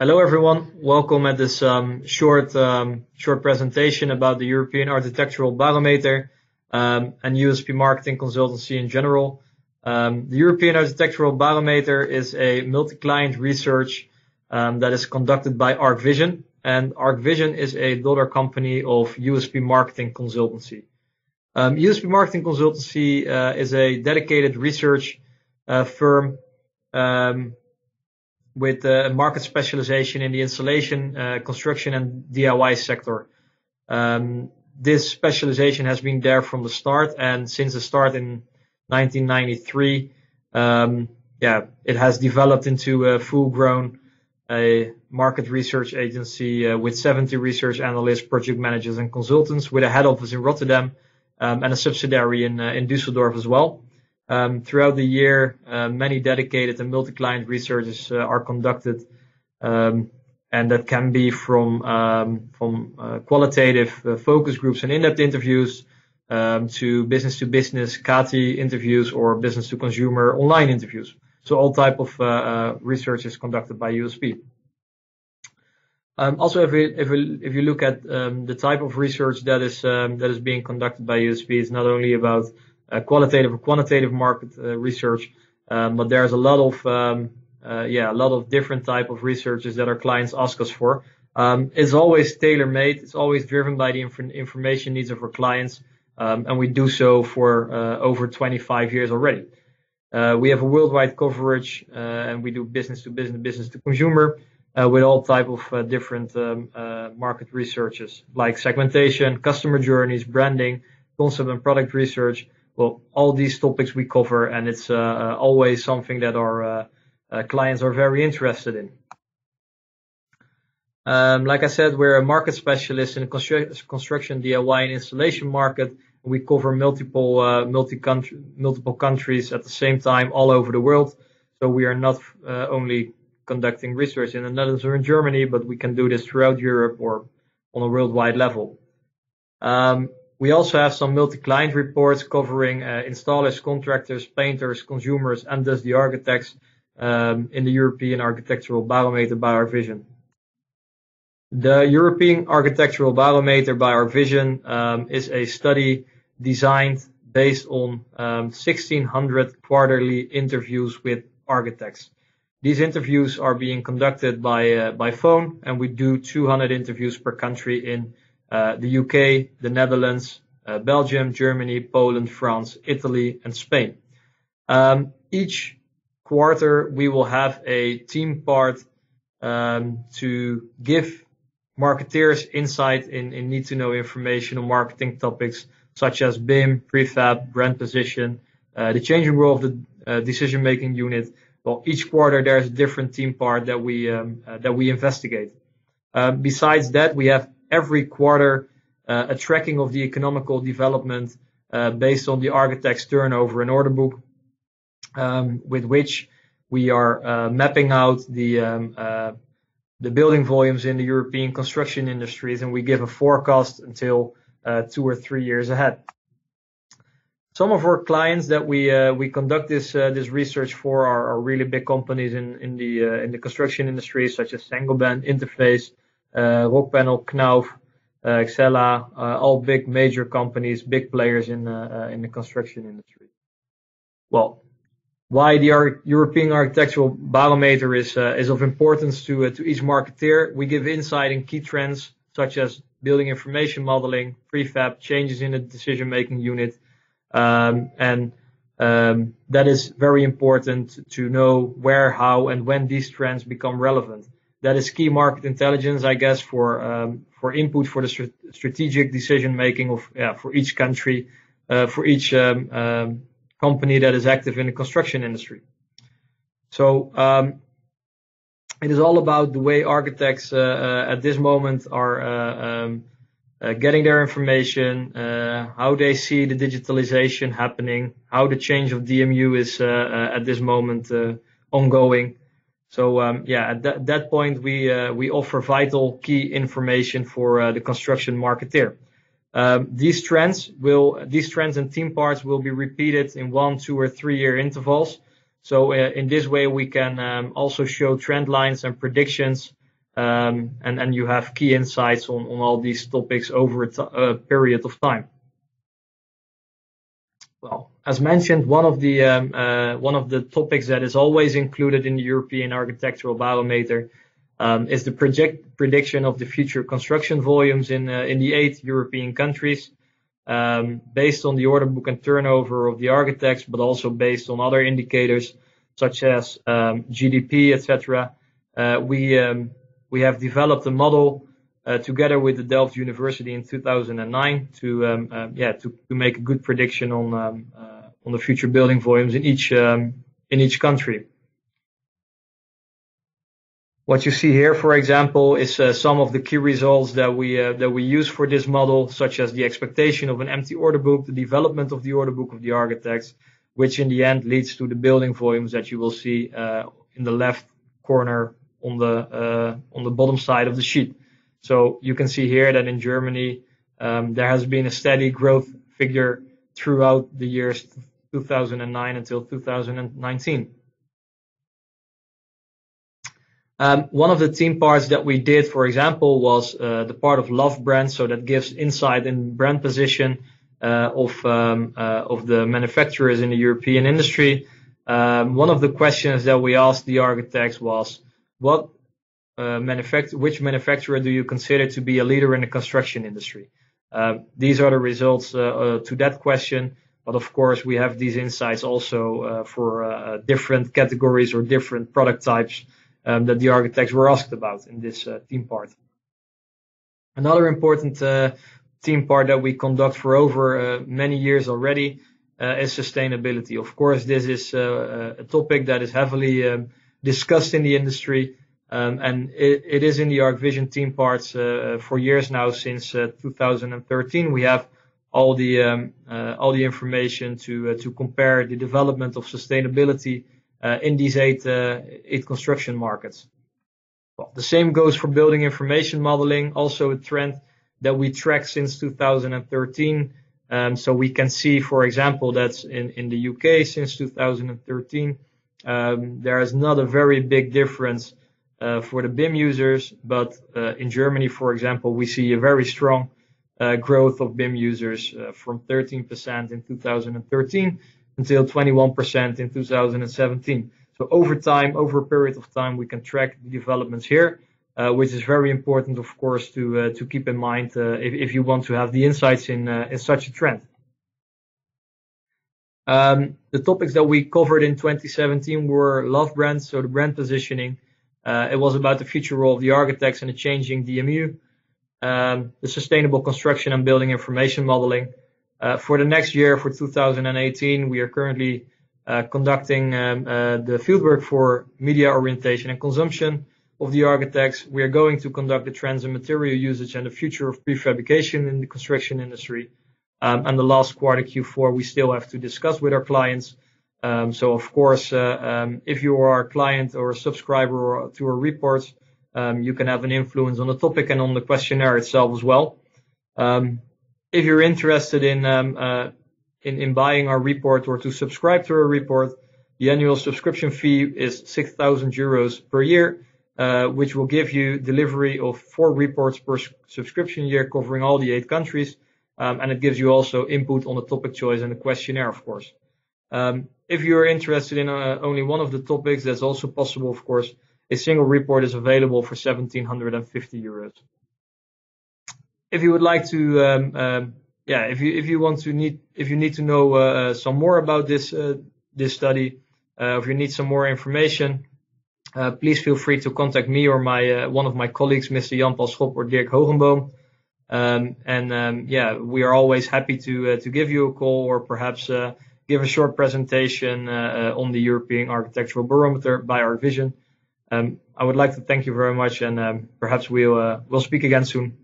Hello, everyone. Welcome at this um, short um, short presentation about the European Architectural Barometer um, and USP Marketing Consultancy in general. Um, the European Architectural Barometer is a multi-client research um, that is conducted by ArcVision, and ArcVision is a daughter company of USP Marketing Consultancy. USP Marketing Consultancy uh, is a dedicated research uh, firm with a market specialization in the installation, uh, construction, and DIY sector. Um, this specialization has been there from the start, and since the start in 1993, um, yeah, it has developed into a full-grown market research agency uh, with 70 research analysts, project managers, and consultants, with a head office in Rotterdam um, and a subsidiary in in Düsseldorf as well. Um, throughout the year, um, many dedicated and multi-client researches uh, are conducted, um, and that can be from from uh, qualitative uh, focus groups and in-depth interviews to business-to-business CATI interviews or business-to-consumer online interviews. So all type of research is conducted by USP. Also, if we, if, we, if you look at the type of research that is being conducted by USP, it's not only about qualitative or quantitative market uh, research, um, but there's a lot of um, uh, yeah, a lot of different type of researches that our clients ask us for. Um, it's always tailor-made. It's always driven by the information needs of our clients, um, and we do so for uh, over 25 years already. We have a worldwide coverage, and we do business-to-business, business-to-consumer with all type of different market researches like segmentation, customer journeys, branding, concept and product research. Well, all these topics we cover, and it's uh, uh, always something that our uh, clients are very interested in. Um, like I said, we're a market specialist in the construction, DIY, and installation market. We cover multiple, multiple countries at the same time all over the world. So we are not only conducting research in the Netherlands or in Germany, but we can do this throughout Europe or on a worldwide level. Um, We also have some multi-client reports covering uh, installers, contractors, painters, consumers, and thus the architects um, in the European Architectural Barometer by ArcVision. The European Architectural Barometer by ArcVision um, is a study designed based on um, 1,600 quarterly interviews with architects. These interviews are being conducted by uh, by phone, and we do 200 interviews per country in Uh, the U.K., the Netherlands, uh, Belgium, Germany, Poland, France, Italy, and Spain. Um, each quarter, we will have a theme part um, to give marketeers insight in need-to-know information on marketing topics such as BIM, prefab, brand position, uh, the changing role of the decision-making unit. Well, each quarter, there's a different theme part that we um that we investigate. Um, besides that, we have every quarter uh, a tracking of the economical development uh, based on the architect's turnover and order book, um, with which we are uh, mapping out the um, the building volumes in the European construction industries, and we give a forecast until two or three years ahead. Some of our clients that we we conduct this this research for are really big companies in in the in the construction industry, such as Saint-Gobain, Interface, Eh, Rockpanel, Knauf, eh, Xella, eh, all big major companies, big players in the uh in the construction industry. Well, why the European Architectural Barometer is is of importance to to each marketeer. We give insight in key trends such as building information modeling, prefab, changes in the decision-making unit, um, and um, that is very important to know where, how, and when these trends become relevant. That is key market intelligence, I guess, for um, for input for the strategic decision-making of yeah, for each country, uh, for each um um, company that is active in the construction industry. So um it is all about the way architects uh at this moment are getting their information, uh how they see the digitalization happening, how the change of DMU is at this moment ongoing. So um, yeah, at that point, we uh, we offer vital key information for uh, the construction um, trends will these trends and theme parts will be repeated in one, two, or three-year intervals. So uh, in this way, we can um, also show trend lines and predictions um, and you have key insights on on all these topics over a period of time. Well, as mentioned, one of the um, uh, one of the topics that is always included in the European Architectural Barometer um, is the project prediction of the future construction volumes in uh, in the eight European countries, um, based on the order book and turnover of the architects, but also based on other indicators such as um, GDP, etc. Uh, we um, we have developed a model uh, together with the Delft University in 2009 to um, uh, yeah to, to make a good prediction on um, uh, on the future building volumes in each um, in each country. What you see here, for example, is uh, some of the key results that we uh, that we use for this model, such as the expectation of an empty order book, the development of the order book of the architects, which in the end leads to the building volumes that you will see uh, in the left corner on the uh, on the bottom side of the sheet. So you can see here that in Germany um, there has been a steady growth figure throughout the years 2009 until 2019. Um, one of the theme parts that we did, for example, was uh, the part of love brand, so that gives insight in brand position uh, of um, uh, of the manufacturers in the European industry. Um, one of the questions that we asked the architects was, what uh, manufact- which manufacturer do you consider to be a leader in the construction industry? Uh, these are the results uh, to that question. But of course, we have these insights also for different categories or different product types um, that the architects were asked about in this uh, theme part. Another important uh, theme part that we conduct for over uh, many years already uh, is sustainability. Of course, this is uh, a topic that is heavily um, discussed in the industry, um, and it, it is in the ArcVision theme parts uh, for years now. Since 2013, we have all the um, all the information to to compare the development of sustainability uh, in these eight uh, eight construction markets. Well, the same goes for building information modeling, also a trend that we track since 2013. Um, so we can see, for example, that in, in the UK since 2013, um, there is not a very big difference uh, for the BIM users, but uh, in Germany, for example, we see a very strong uh, growth of BIM users uh, from 13% in 2013 until 21% in 2017. So over time, over a period of time, we can track the developments here, uh, which is very important, of course, to uh, to keep in mind uh, if, you want to have the insights in uh, in such a trend. Um, the topics that we covered in 2017 were love brands, so the brand positioning. Uh, it was about the future role of the architects and the changing DMU, um, the sustainable construction and building information modeling, uh, for the next year, for 2018, we are currently uh, conducting um, uh, the fieldwork for media orientation and consumption of the architects. We are going to conduct the trends in material usage and the future of prefabrication in the construction industry. Um, and the last quarter, Q4, we still have to discuss with our clients. Um, so of course, if you are a client or a subscriber to our reports, you can have an influence on the topic and on the questionnaire itself as well Um, if you're interested in, um, uh, in, in buying our report or to subscribe to our report, the annual subscription fee is 6,000 euros per year, uh, which will give you delivery of four reports per subscription year covering all the eight countries. Um, and it gives you also input on the topic choice and the questionnaire, of course. Um, if you're interested in uh, only one of the topics, that's also possible, of course. A single report is available for 1750 euros if you would like to, um, um, yeah, if you if you want to need if you need to know uh, uh some more about this uh, this study, uh, if you need some more information, uh, please feel free to contact me or my uh, one of my colleagues, Mr. Jan Paul Schop or Dirk Hogenboom. Um, and um, yeah, we are always happy to to give you a call or perhaps give a short presentation on the European Architectural Barometer by ArcVision. Um, I would like to thank you very much, and um, perhaps we'll we'll speak again soon.